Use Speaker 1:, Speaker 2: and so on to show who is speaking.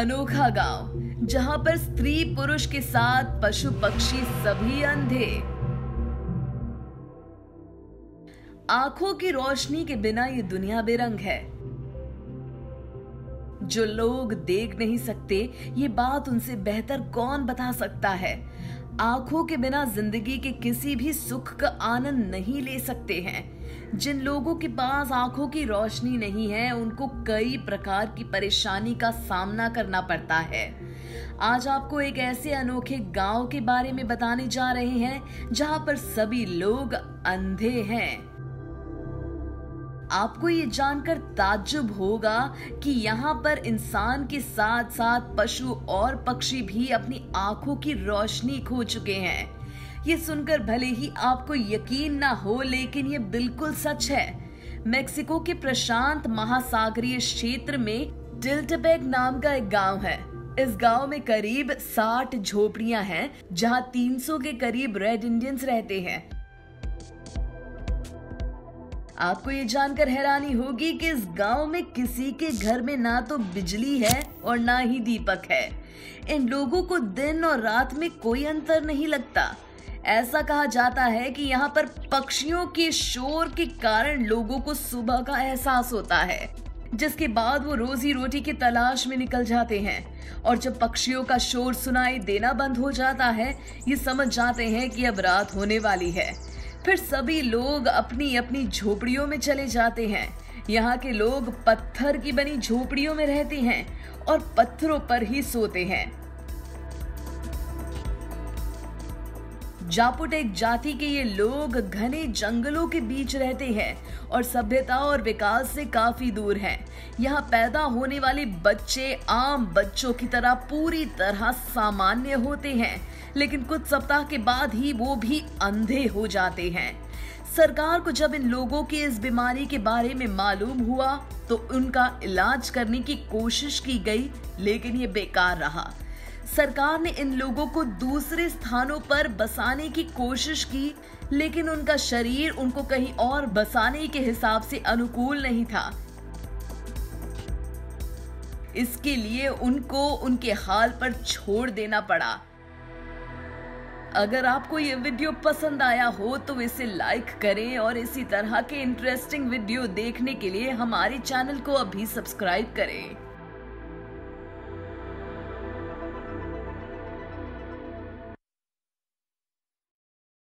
Speaker 1: अनोखा गाँव, जहाँ पर स्त्री पुरुष के साथ पशु पक्षी सभी अंधे। आँखों की रोशनी के बिना ये दुनिया बेरंग है। जो लोग देख नहीं सकते, ये बात उनसे बेहतर कौन बता सकता है? आँखों के बिना ज़िंदगी के किसी भी सुख का आनंद नहीं ले सकते हैं। जिन लोगों के पास आँखों की रोशनी नहीं है, उनको कई प्रकार की परेशानी का सामना करना पड़ता है। आज आपको एक ऐसे अनोखे गाँव के बारे में बताने जा रहे हैं, जहाँ पर सभी लोग अंधे हैं। आपको ये जानकर ताज्जुब होगा कि यहाँ पर इंसान के साथ साथ पशु और पक्षी भी अपनी आँखों की रोशनी खो चुके हैं। ये सुनकर भले ही आपको यकीन ना हो, लेकिन ये बिल्कुल सच है। मेक्सिको के प्रशांत महासागरीय क्षेत्र में टिल्टबेग नाम का एक गाँव है। इस गाँव में करीब 60 झोपड़ियाँ हैं, जहाँ 300 के करीब रेड इंडियंस रहते हैं। आपको ये जानकर हैरानी होगी कि इस गाँव में किसी के घर में ना तो बिजली है और ना ही दीपक है। इन लोगों को दिन और रात में कोई अंतर नहीं लगता। ऐसा कहा जाता है कि यहाँ पर पक्षियों के शोर के कारण लोगों को सुबह का एहसास होता है, जिसके बाद वो रोजी रोटी की तलाश में निकल जाते हैं। और जब पक्षियों का शोर सुनाई देना बंद हो जाता है, ये समझ जाते हैं कि अब रात होने वाली है। फिर सभी लोग अपनी अपनी झोपड़ियों में चले जाते हैं। यहाँ के लोग पत्थर की बनी झोपड़ियों में रहते हैं और पत्थरों पर ही सोते हैं। जापुटेक जाति के ये लोग घने जंगलों के बीच रहते हैं और सभ्यता और विकास से काफ़ी दूर हैं। यहाँ पैदा होने वाले बच्चे आम बच्चों की तरह पूरी तरह सामान्य होते हैं, लेकिन कुछ सप्ताह के बाद ही वो भी अंधे हो जाते हैं सरकार को जब इन लोगों की इस बीमारी के बारे में मालूम हुआ तो उनका इलाज करने की कोशिश की गई, लेकिन ये बेकार रहा सरकार ने इन लोगों को दूसरे स्थानों पर बसाने की कोशिश की, लेकिन उनका शरीर उनको कहीं और बसाने के हिसाब से अनुकूल नहीं था। इसके लिए उनको उनके हाल पर छोड़ देना पड़ा। अगर आपको ये वीडियो पसंद आया हो तो इसे लाइक करें और इसी तरह के इंटरेस्टिंग वीडियो देखने के लिए हमारे चैनल को अभी सब्सक्राइब करें।